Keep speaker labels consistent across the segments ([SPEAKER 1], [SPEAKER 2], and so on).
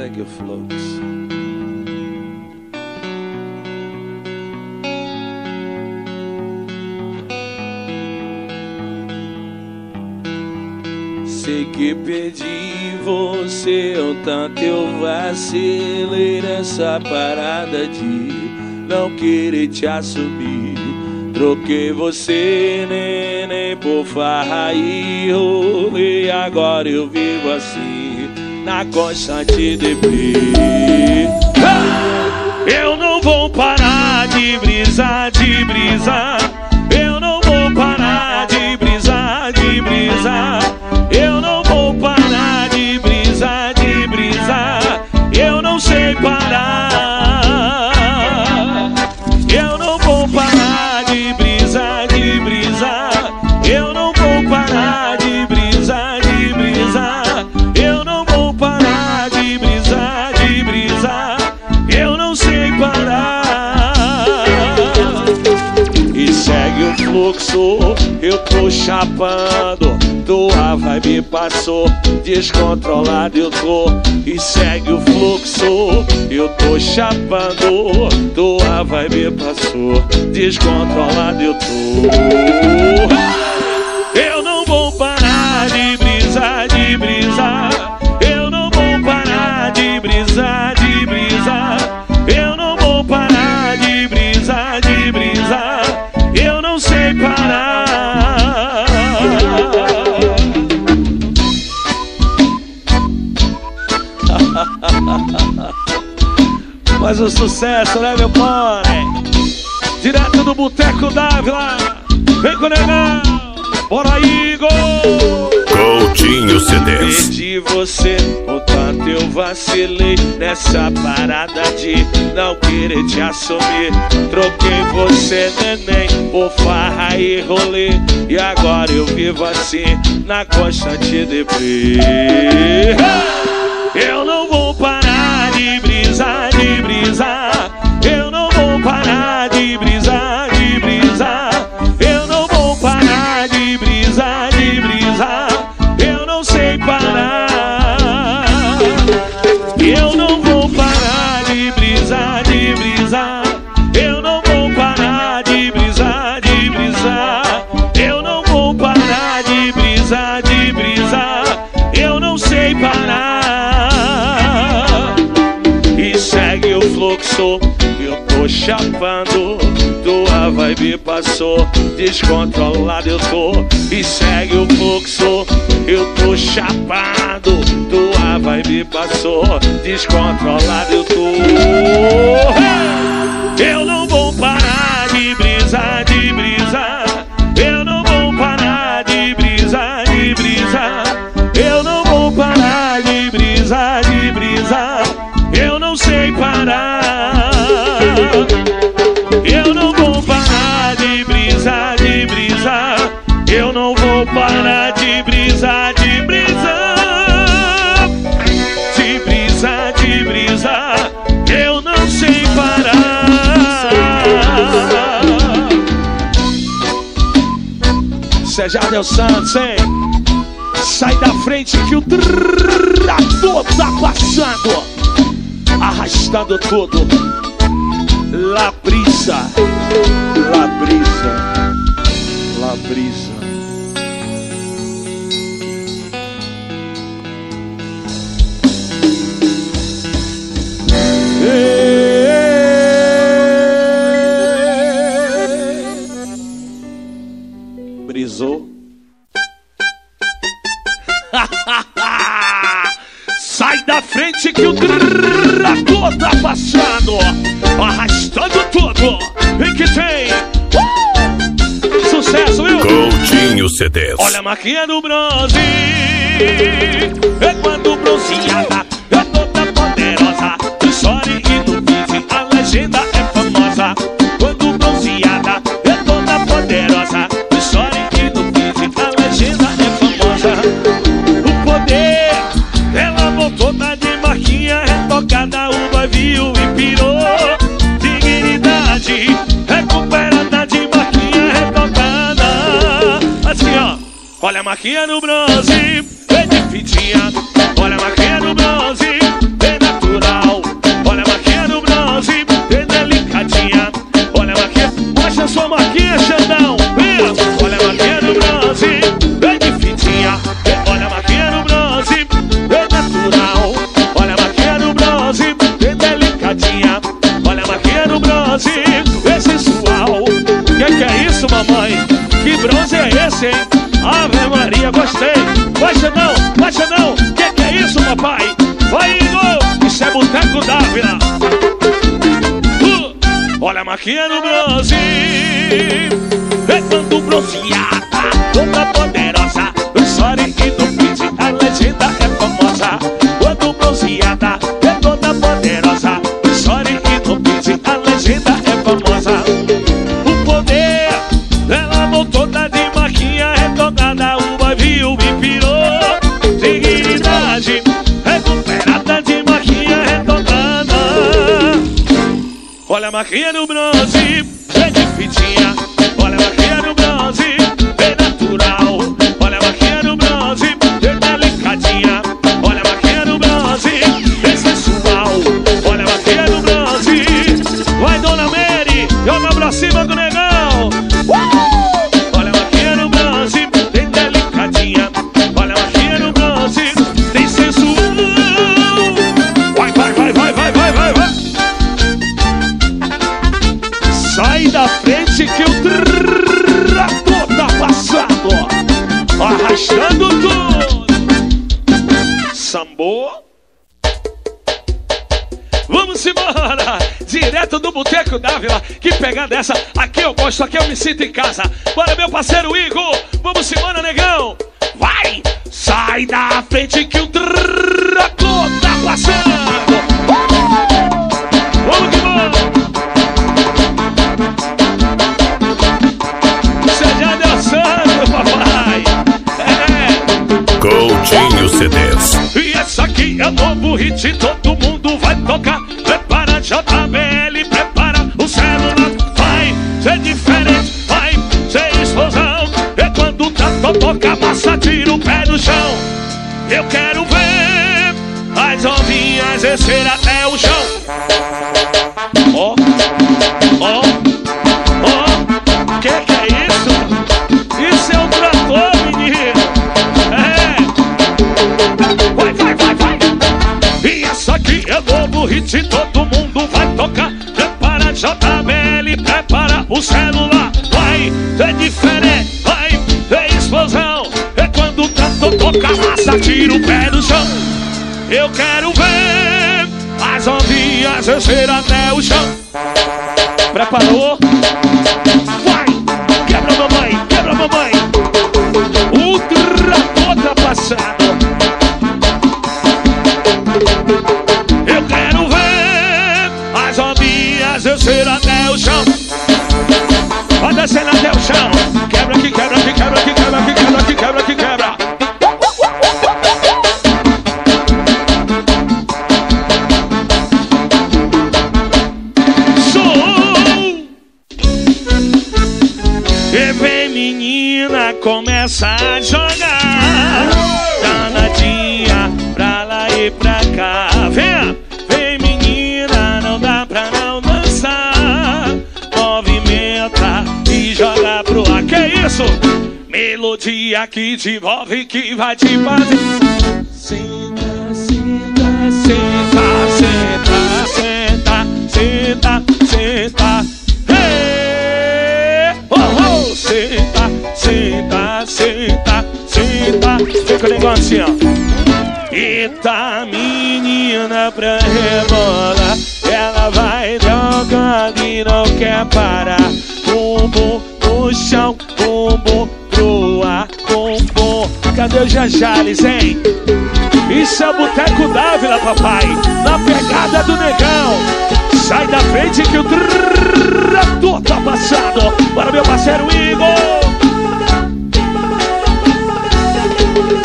[SPEAKER 1] segue o fluxo. Sei que perdi você, o tanto eu vacilei nessa parada de não querer te assumir. Troquei você, neném, por farra e rolê. Agora eu vivo assim, na constante deprê. Eu não vou parar de brisar, de brisar. Eu não vou parar de brisar, de brisar. Fluxo, eu tô chapando. Tua vibe passou, descontrolado eu tô. E segue o fluxo, eu tô chapando. Tua vibe passou, descontrolado eu tô. Eu não vou parar de brisar, de brisar. Eu não vou parar de brisar. Sucesso, né, meu pônei? Direto do Boteco Dávila. Vem com o negão. Bora aí, gol!
[SPEAKER 2] Coutinho CDs.
[SPEAKER 1] Perdi você, o tanto eu vacilei nessa parada de não querer te assumir. Troquei você, neném, por farra e rolê. E agora eu vivo assim, na constante deprê. Eu não vou parar de brisar, de brisar. Eu não vou parar de brisar, de brisar. Eu não vou parar de brisar, de brisar. Eu não sei parar. Chapando. Tua vibe passou, descontrolado eu tô. E segue o fluxo, eu tô chapado. Tua vibe passou, descontrolado eu tô. Eu não vou parar de brisar. Eu não vou parar de brisar, de brisar. Eu não vou parar de brisar, de brisar. De brisar, de brisar. Eu não sei parar. Sejadel Santos, hein? Sai da frente que o trator tá passando, arrastando tudo. La brisa, la brisa, la brisa. Brisou. Frente que o trator tá passando, arrastando tudo. E que tem uh! sucesso, viu?
[SPEAKER 2] Coutinho CDs.
[SPEAKER 1] Olha a marquinha do bronze. É quando bronzeada, é toda poderosa. No story e no vídeo, a legenda é Olha a marquinha no bronze, vem de fitinha. Olha a marquinha no bronze, olha a marquinha do bronze. É quando bronzeada, a marquinha no bronze, vem de fitinha. Olha a marquinha no bronze, bem natural. Olha a marquinha no bronze, bem delicadinha. Olha a marquinha no bronze, bem sensual. Olha a marquinha no bronze. Vai, dona Mary, joga pra cima com o negão. Vamos embora! Direto do Boteco Dávila. Que pegada essa? Aqui eu gosto, aqui eu me sinto em casa. Bora, meu parceiro Igor. Vamos embora, negão. Vai! Sai da frente que o trator tá passando. Vamos que vamos! Você já sangue, papai! É!
[SPEAKER 2] Coutinho CDs.
[SPEAKER 1] E esse aqui é o novo hit, todo mundo vai tocar. Prepara JBL, prepara o celular. Vai ser diferente, vai ser explosão. É quando trator toca, massa, tira o pé do chão. Eu quero ver as ovinhas descer até o chão. Hit, todo mundo vai tocar. Prepara JBL, prepara o celular. Vai, é diferente, vai, é explosão. É quando o trator toca, massa, tira o pé do chão. Eu quero ver as ondinhas descer até o chão. Preparou? Vai, começa a jogar. Danadinha, pra lá e pra cá. Vem, vem menina, não dá pra não dançar. Movimenta e joga pro ar. Que isso? Melodia que te envolve, que vai te fazer. Senta, senta, senta, senta, senta, senta, senta senta, senta, com o negócio assim, ó. Eita menina pra rebolar Ela vai jogando e não quer parar. Bumbum no chão, bumbum pro ar Bumbum. Cadê o Jajales, hein? Isso é o Boteco Dávila, papai Na pegada do negão. Sai da frente que o trator tá passando. Bora meu parceiro Igor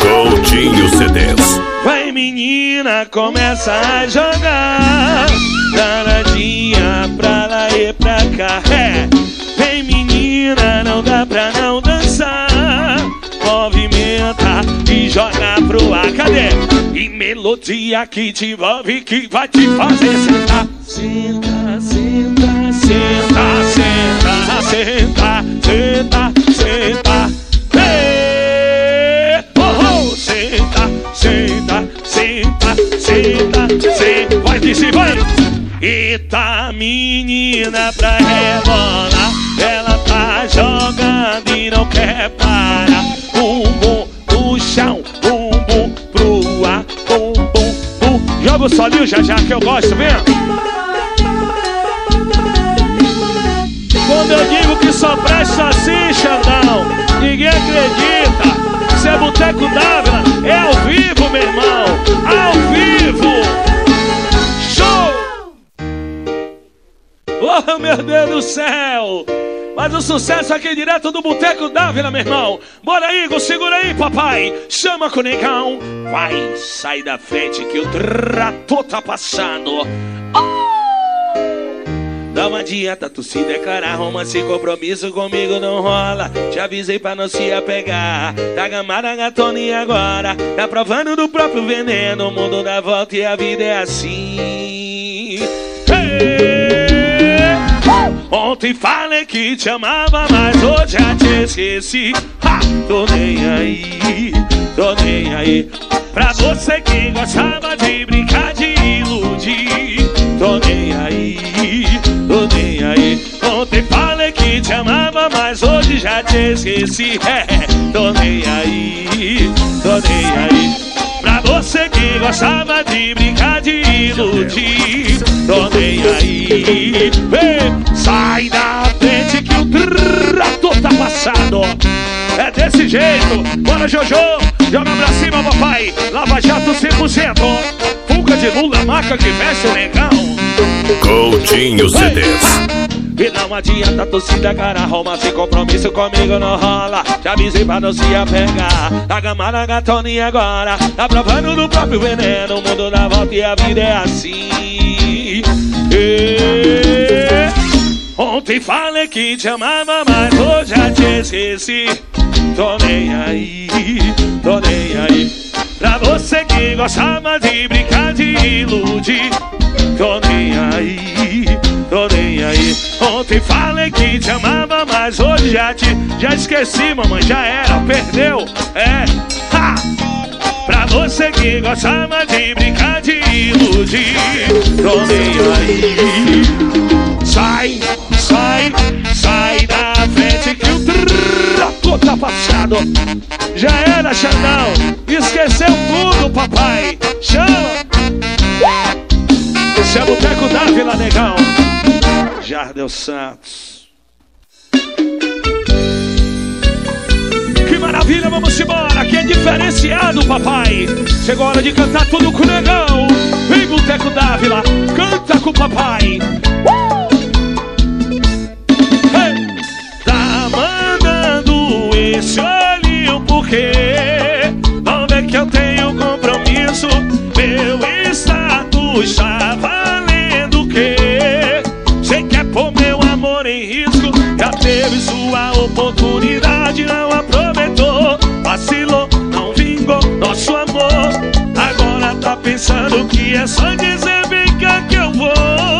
[SPEAKER 2] Coutinho CDs.
[SPEAKER 1] Vai menina, começa a jogar Danadinha pra lá e pra cá é. Vem menina, não dá pra não dançar Movimenta e joga pro ar Cadê? E melodia que te envolve Que vai te fazer sentar Senta, senta, senta, senta, senta, senta, senta. Ei, Eita menina pra rebolar, ela tá jogando e não quer parar. Bumbum no chão, bumbum pro ar, bumbum, bum. Joga o solinho já já que eu gosto, vem. Quando eu digo que só presta assim, Xandão, ninguém acredita. Isso é Boteco Dávila, é ao vivo, meu irmão, ao vivo. Oh, meu Deus do céu! Mas o sucesso aqui direto do Boteco Dávila, meu irmão. Bora, Igor, segura aí, papai. Chama com negão. Vai, sai da frente que o trator tá passando. Oh! Dá uma dieta, tu se declarar romance compromisso comigo não rola. Te avisei pra não se apegar. Tá gamada gatoninha agora. Tá provando do próprio veneno. O mundo dá volta e a vida é assim. Hey! Ontem falei que te amava, mas hoje já te esqueci. Ha! Tô nem aí, tô nem aí. Pra você que gostava de brincar, de iludir. Tô nem aí, tô nem aí. Ontem falei que te amava, mas hoje já te esqueci. É, tô nem aí, tô nem aí. Pra você que gostava de brincar, de iludir. Tô nem aí. Vem, sai da frente que o trator tá passado. É desse jeito. Bora, Jojo. Joga pra cima, papai. Lava Jato 100%. Fuga de Lula, marca que veste o negão.
[SPEAKER 2] Coutinho CDs.
[SPEAKER 1] E não adianta a torcida cara Roma sem compromisso comigo não rola. Te avisei pra não se apegar. Tá gamada gatoninha agora? Tá provando do próprio veneno. O mundo dá volta e a vida é assim. E... Ontem falei que te amava Mas hoje já te esqueci. Tô nem aí, tô nem aí. Pra você que gostava de brincar, de iludir Tô nem aí, tô nem aí. Ontem falei que te amava, mas hoje já te Já esqueci, mamãe, já era, perdeu. É, ha! Pra você que gostava de brincar, de iludir Tô nem aí. Sai, sai, sai da frente que o trator tá passado Já era, Xandão Esqueceu tudo, papai. Chama. Esse é o Boteco da Vila Negão. Jardel Santos. Que maravilha, vamos embora. Que é diferenciado, papai. Chegou a hora de cantar tudo com o Negão. Vem, Boteco Dávila, canta com o papai. Uh! Tá mandando esse olhinho porque não vê que eu tenho compromisso. Meu status está amor em risco? Já teve sua oportunidade, não aproveitou. Vacilou, não vingou nosso amor. Agora tá pensando que é só dizer vem cá que eu vou.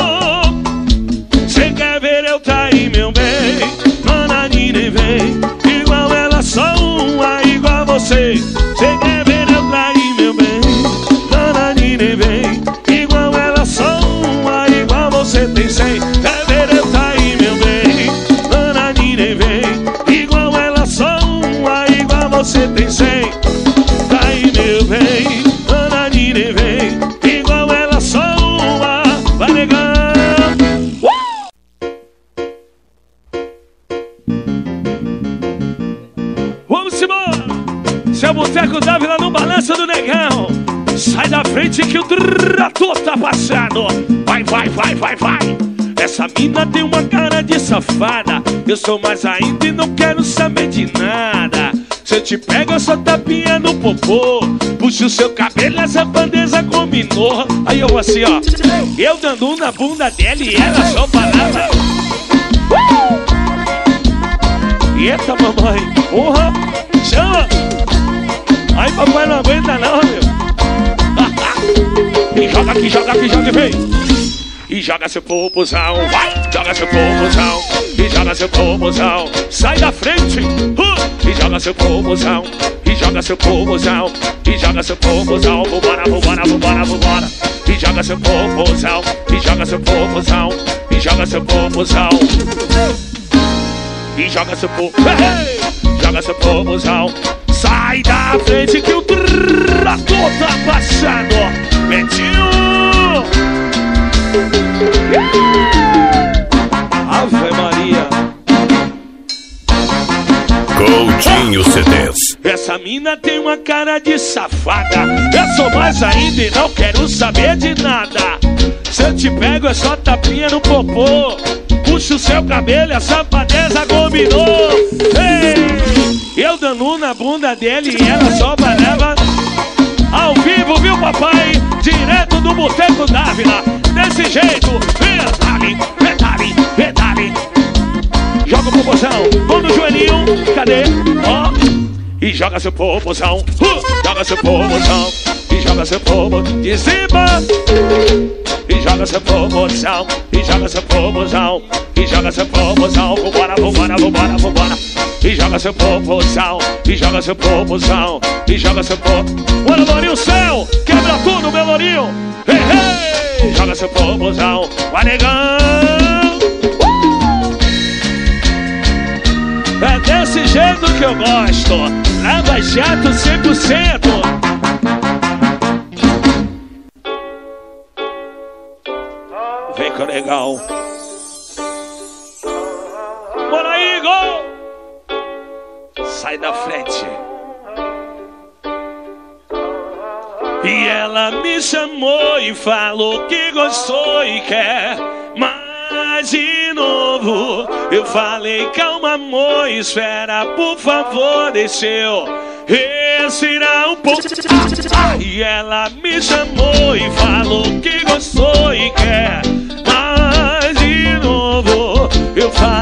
[SPEAKER 1] Seu Boteco Dávila no balanço do negão. Sai da frente que o trator tá passando. Vai, vai, vai, vai, vai. Essa mina tem uma cara de safada. Eu sou mais ainda e não quero saber de nada. Se eu te pego, eu só tapinha no popô. Puxa o seu cabelo, essa bandeza combinou. Aí eu assim, ó. Eu dando um na bunda dela e ela só falava. Eita, mamãe. Porra. Chama. Ai, papai não aguenta não, meu. E joga aqui, joga aqui, joga e vem. E joga seu popozão, vai, joga seu popozão, e joga seu popozão, sai da frente, uh, e joga seu popozão, e joga seu popozão, e joga seu popozão, vambora, vambora, vambora, vambora, e joga seu popozão, e joga seu popozão, e joga seu popozão, e joga seu popozão, joga seu popozão, sai da frente que o trator tá passando, mentiu. Ave Maria.
[SPEAKER 2] Coutinho CDs.
[SPEAKER 1] Essa mina tem uma cara de safada. Eu sou mais ainda e não quero saber de nada. Se eu te pego é só tapinha no popô. Puxa o seu cabelo, a safadeza combinou. Ei, eu dando na bunda dele e ela só banava. Ao vivo, viu, papai? Direto do Boteco Dávila. Desse jeito, pedale, pedale, pedale. Joga o popozão, mão no joelhinho, cadê? Ó, e joga seu popozão, uh, joga seu popozão, e joga seu povo de cima. E joga seu popozão, e joga seu popozão, e joga seu popozão, vambora, vambora, vambora, vambora. E joga seu popozão, e joga seu popozão, e joga seu povo. Bora, Lourinho, céu, quebra tudo, meu Lourinho. Hey, hey, joga seu popozão, vai negão. É desse jeito que eu gosto. Lava jato 100%. O legal. Bora aí, gol! Sai da frente. E ela me chamou e falou que gostou e quer mais de novo. Eu falei, calma, amor, espera, por favor, deixa eu respirar um pouco. E ela me chamou e falou que gostou e quer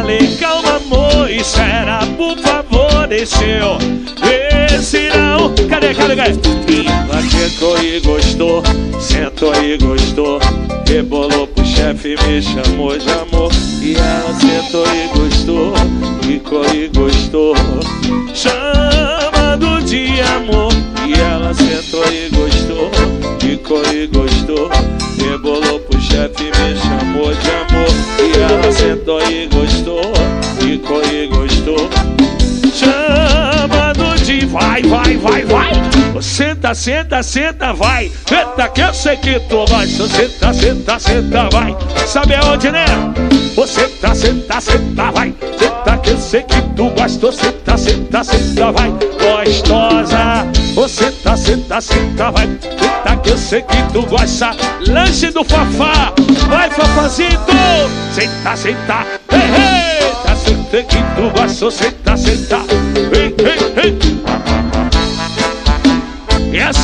[SPEAKER 1] falei, calma, amor, espera, por favor, deixa eu respirar um Cadê, cadê, cadê? E ela sentou e gostou, sentou e gostou. Rebolou pro chefe, me chamou de amor. E ela sentou e gostou, ficou e gostou. Chamando de amor. E ela sentou e gostou, ficou e gostou. Rebolou pro chefe, me chamou de amor. Sentou e gostou, ficou e gostou. Senta, senta, vai. Senta que eu sei que tu gosta. Senta, senta, senta, vai. Sabe aonde, né? Você tá, senta, senta, vai. Senta que eu sei que tu gosta. Senta, senta, senta, vai. Gostosa. Você tá, senta, senta, vai. Senta que eu sei que tu gosta. Lanche do Fafá. Vai, Fafazito. Senta, senta. Ei, ei. Tá, senta que tu gosta. Senta, senta. Ei,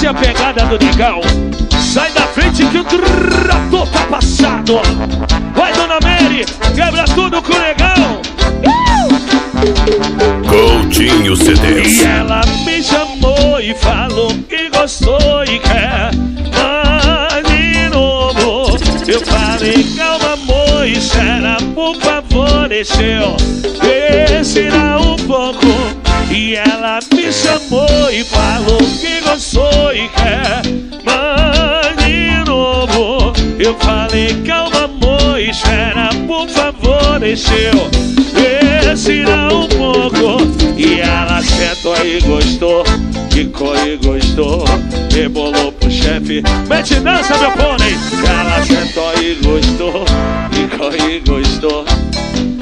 [SPEAKER 1] Essa é a pegada do negão. Sai da frente que o trator tá passado. Vai, dona Mary, quebra tudo com o negão.
[SPEAKER 2] Coutinho
[SPEAKER 1] E ela me chamou e falou que gostou e quer mais de novo. Eu falei, calma, amor, espera, por favor, deixa eu respirar um pouco. E ela me chamou e falou que gostou favor, deixa eu respirar um pouco. E ela sentou e gostou, ficou e gostou, rebolou pro chefe. Mete dança, meu pônei. Ela sentou e gostou, ficou e gostou.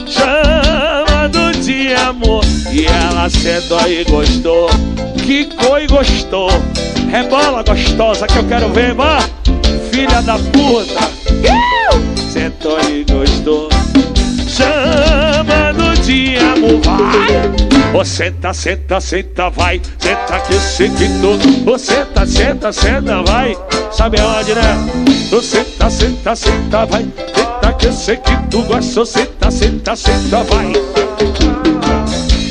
[SPEAKER 1] Chamando de amor. E ela sentou e gostou, quicou e gostou. Rebola gostosa que eu quero ver, vá. Filha da puta. Sentou e gostou. Amor, vai. Ô, senta, senta, senta, vai. Senta que eu sei que tu. Ô, senta, senta, senta, vai. Sabe aonde, né? Ô, senta, senta, senta, vai. Senta que eu sei que tu gosta. Ô, senta, senta, senta, vai.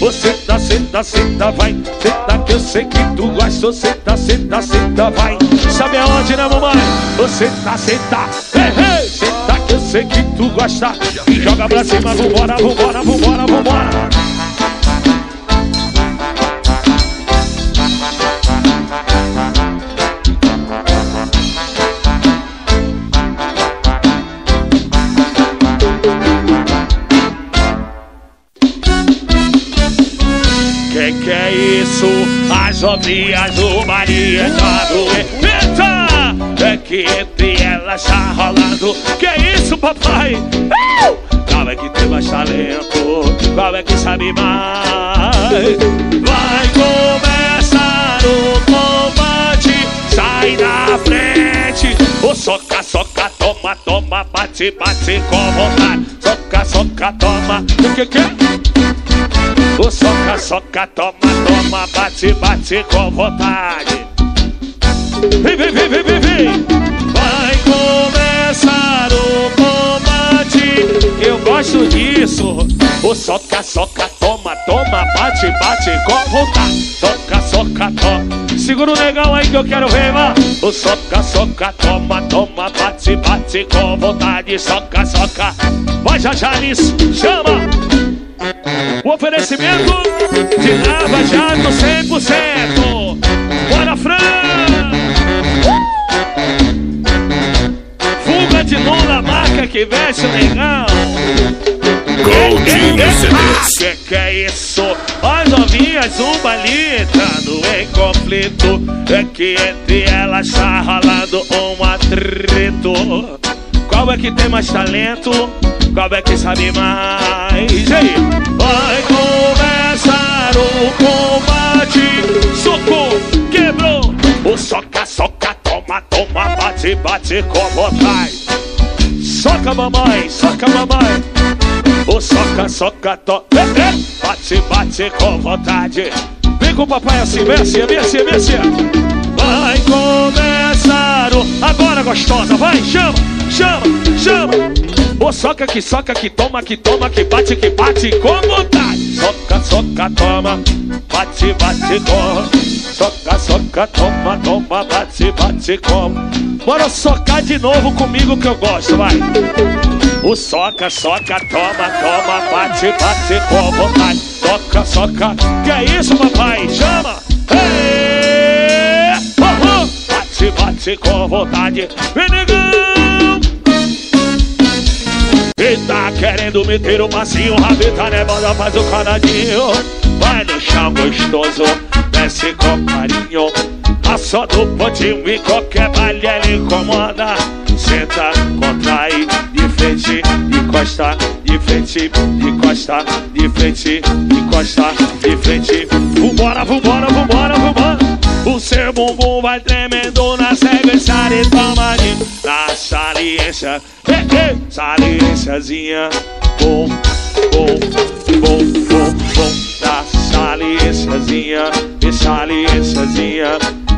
[SPEAKER 1] Ô, senta, senta, senta, vai. Senta que eu sei que tu gosta. Ô, senta, senta, senta, vai. Sabe aonde, né, mamãe? Ô, senta, senta. Senta que eu sei que tu gosta. Joga pra cima, vambora, vambora, vambora, vambora. Obrinhas do Maria tá doendo. É que entre elas tá rolando. Que isso, papai? Uh! Qual é que tem mais talento? Qual é que sabe mais? Vai começar o combate. Sai da frente. O soca, soca, toma, toma, bate, bate com vontade. Soca, soca, toma. O que que é? O soca, soca, toma, toma, bate, bate com vontade. Vem, vem, vem, vem, vem, vem. Vai começar o combate. Eu gosto disso. O soca, soca, toma, toma, bate, bate com vontade. Soca, soca, toma. Segura o legal aí que eu quero ver, vá. O soca, soca, toma, toma, bate, bate com vontade. Soca, soca. Vai, Jajales, chama. O oferecimento de Lava Jato 100%. Bora, Fran! Fuga de Lula, marca que veste o negão.
[SPEAKER 2] Coutinho CDs.
[SPEAKER 1] Que que é isso? As novinhas, uma ali entrando em conflito. É que entre elas tá rolando um atrito. Qual é que tem mais talento? Qual é que sabe mais? E aí? Vai começar o combate. Soco, quebrou. O soca, soca, toma, toma, bate, bate com vontade. Soca, mamãe, soca, mamãe. O soca, soca, to... É. Bate, bate com vontade. Vem com o papai assim, vem assim, vem assim, vem assim. Vai começar o... Agora, gostosa, vai, chama, chama, chama. O soca que soca, que toma, que toma, que bate, que bate com vontade. Soca, soca, toma, bate, bate, toma. Soca, soca, toma, toma, bate, bate, com. Bora socar de novo comigo que eu gosto, vai. O soca, soca, toma, toma, bate, bate com vontade. Soca, soca, que é isso, papai? Chama! Ei! Oh! Bate, bate com vontade. Vem, negão! E tá querendo meter o passinho, rabeta, né? Bora, faz o canadinho. Vai chão gostoso, desce com carinho. A só do potinho e qualquer baile incomoda. Senta, contrai, encosta, de frente, encosta, de frente, encosta, de frente. Vambora, vambora, vambora, vambora. O seu bumbum vai tremendo na sequência e toma de na saliência. Saliênciazinha. Bom, bom, bom, bom, bom. Na saliênciazinha e saliênciazinha.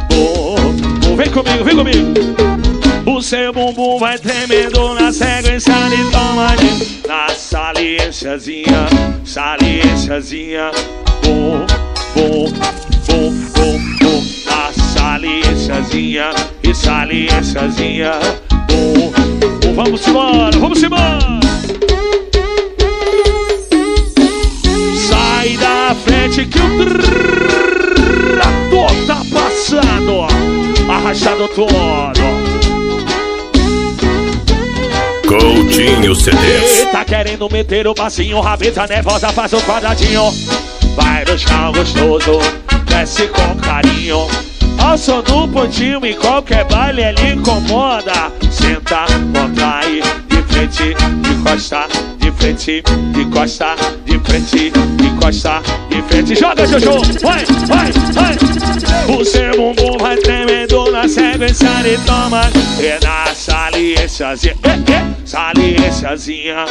[SPEAKER 1] Bom, bom. Vem comigo, vem comigo. O seu bumbum vai tremendo na sequência de toma de na saliênciazinha, saliênciazinha. Bom, bom, bom, bom, bom. Na saliênciazinha e saliênciazinha. Bom, bom. Vamos embora, vamos embora. Sai da frente que o trator tá passando, arrastado todo.
[SPEAKER 2] Coutinho CDs.
[SPEAKER 1] E tá querendo meter o passinho, rabeta nervosa, faz o quadradinho. Vai no chão gostoso, desce com carinho. Ao do pontinho em qualquer baile ele incomoda. Senta, contrai, de frente, de costa, de frente, de costa, frente, de costa, de frente. Joga, Jojo! Vai, vai, vai! O seu bumbum vai tremendo na sequência e toma. E na saliênciazinha, é, é, saliênciazinha.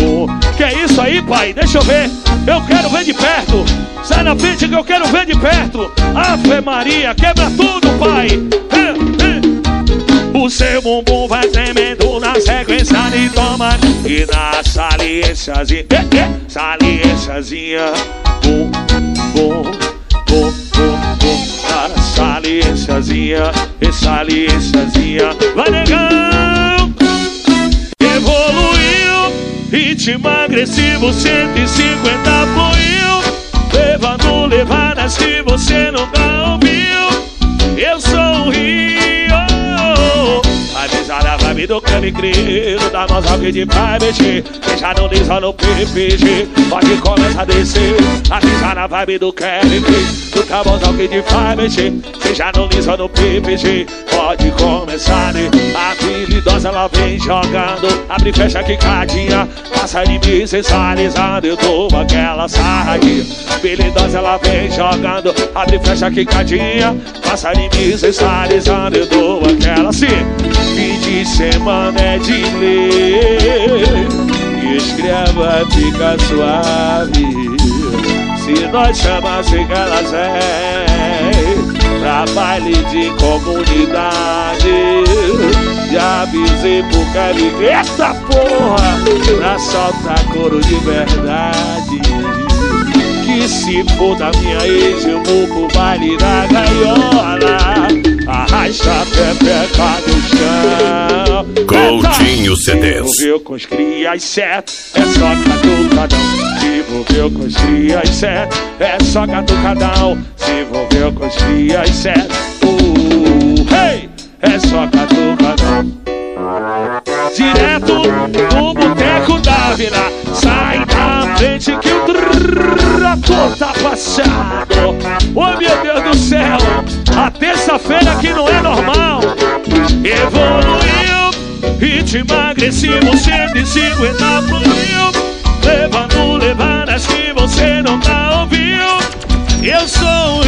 [SPEAKER 1] Oh, que é isso aí, pai? Deixa eu ver. Eu quero ver de perto. Sai na frente que eu quero ver de perto. Ave Maria, quebra tudo, pai. É, é. O seu bumbum vai tremendo na sequência de toma E na saliênciazinha, é, é, saliênciazinha Bum, bum, bum, bum, bum. Na saliênciazinha, e saliênciazinha Vai negando Evoluiu, ritmo agressivo 150 fluiu. Levando levadas que você nunca ouviu. Eu sou o Rio Vibe do creme crido Da que de vai mexer. Deixa no diesel no PPG Pode começar a descer. Avisa na vibe do creme mãos ao que de vai mexer. Seja no diesel no PPG Pode começar né? A habilidosa ela vem jogando. Abre e fecha quicadinha Passa em mim sensualizando Eu dou aquela sarradinha. Habilidosa ela vem jogando. Abre e fecha quicadinha Passa em mim sensualizando Eu dou aquela sim. Fim de semana é de ler escreva fica suave. Se nós chamamos que elas é Pra baile de comunidade Já avisei pro Kevin Eita porra Pra soltar couro de verdade Que se for da minha ex Eu vou pro baile da gaiola. Arrasta a pepeca no chão.
[SPEAKER 2] Coutinho CDs.
[SPEAKER 1] Envolveu com os crias certo É só catucadão. Se envolveu com os crias certo É só catucadão. Se envolveu com os crias certo uh, hey! É só catucadão. Direto no boteco da vila. Sai da frente que o Tô tá passado. Oi, meu Deus do céu, a terça-feira que não é normal. Evoluiu e te emagreci, você de 50 pro mil. Levando levadas que você não tá ouvindo. Eu sou